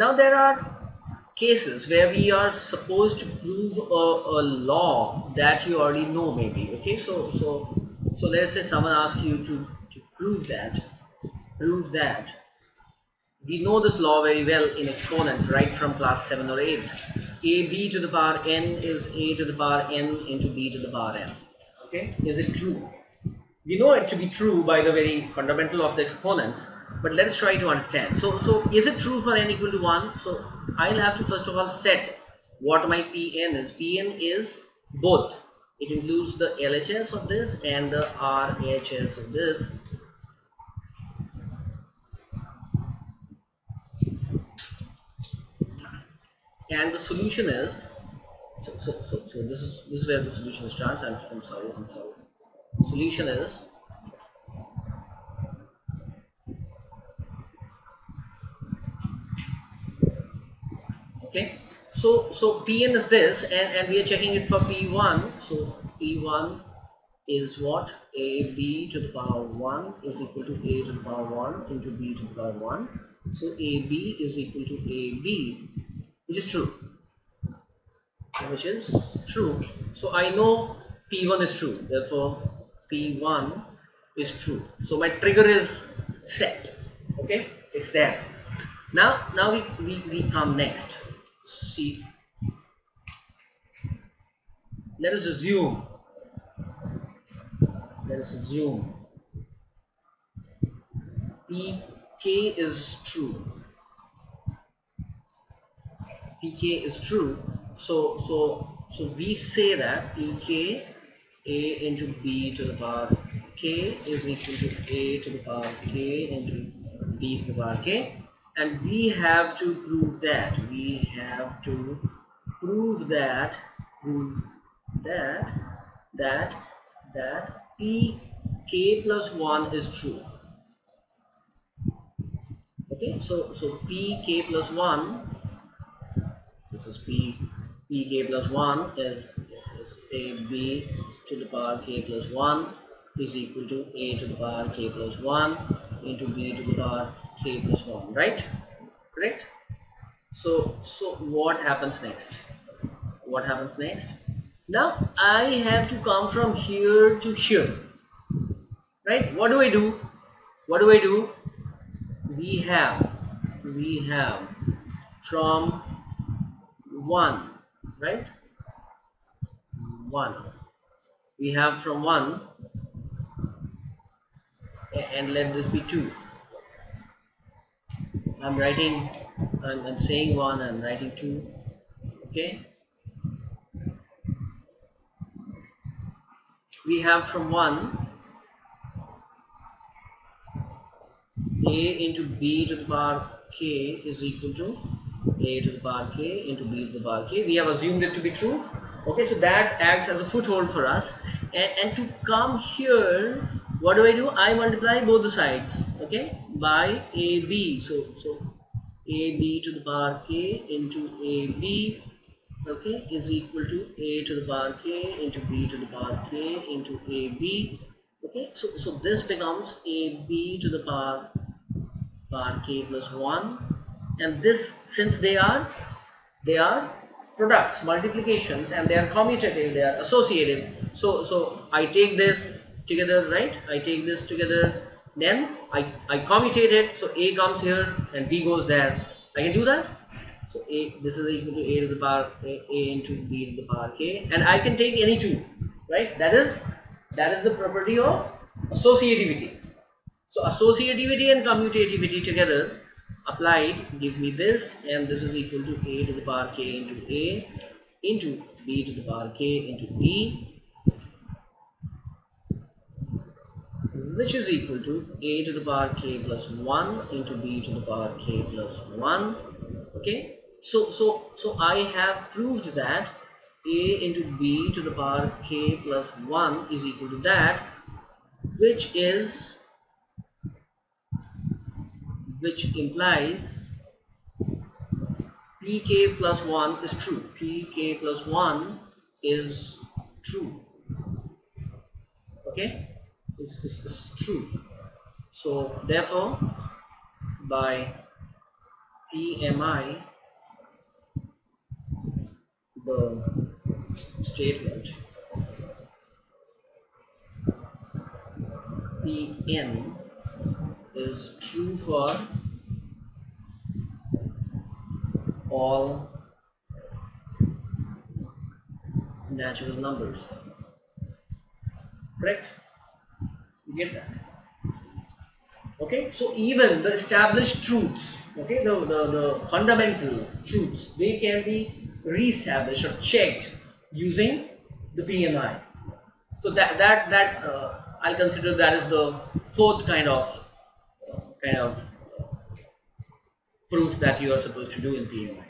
now there are cases where we are supposed to prove a, a law that you already know maybe okay? So so so let's say someone asks you to, to prove that prove that. We know this law very well in exponents right from class 7 or 8 ab to the power n is a to the power n into b to the power n okay? Is it true? We know it to be true by the very fundamental of the exponents but let's try to understand. So so is it true for n equal to 1 so i'll have to first of all set what my pn is. Pn is both. It includes the lhs of this and the rhs of this. And the solution is so so so, so this is this is where the solution starts. I'm, I'm sorry i'm sorry. Solution is okay. So so pn is this and, and we are checking it for p1 so p1 is what? A b to the power 1 is equal to a to the power 1 into b to the power 1 so ab is equal to ab which is true. Which is true. So i know p1 is true. Therefore p1 is true. So my trigger is set. Okay? It's there. Now now we, we, we come next see. Let us assume. Let us assume. Pk is true. Pk is true. So so so we say that pk a into b to the power k is equal to a to the power k into b to the power k and we have to prove that. We have to prove that prove that that that p k plus 1 is true. Okay so so p k plus 1 this is p p k plus 1 is, is a b to the power k plus 1 is equal to a to the power k plus 1 into b to the power k plus 1 right? Correct? So so what happens next? What happens next? Now I have to come from here to here right? What do I do? What do I do? We have we have from 1 right? 1 we have from 1 and let this be 2 I'm writing I'm, I'm saying 1 I'm writing 2 okay? We have from 1 a into b to the power k is equal to a to the power k into b to the power k. We have assumed it to be true okay? So that acts as a foothold for us. And, and to come here what do I do? I multiply both the sides okay? By AB so so AB to the power k into AB okay? Is equal to A to the power k into B to the power k into AB okay? So so this becomes AB to the power power k plus 1 and this since they are they are products multiplications and they are commutative they are associative. So so I take this together right? I take this together then I, I commutate it. So A comes here and B goes there. I can do that? So A this is equal to A to the power A, A into B to the power K. And I can take any two right? That is that is the property of associativity. So associativity and commutativity together applied give me this and this is equal to a to the power k into a into b to the power k into b which is equal to a to the power k plus 1 into b to the power k plus 1 okay? So so so i have proved that a into b to the power k plus 1 is equal to that which is which implies pk plus 1 is true. Pk plus 1 is true. Okay this is true. So therefore by PMI the statement Pn is true for all natural numbers. Correct you get that. Okay so even the established truths okay the, the the fundamental truths they can be re-established or checked using the PMI so that that that uh, I'll consider that is the fourth kind of uh, kind of proof that you are supposed to do in PMI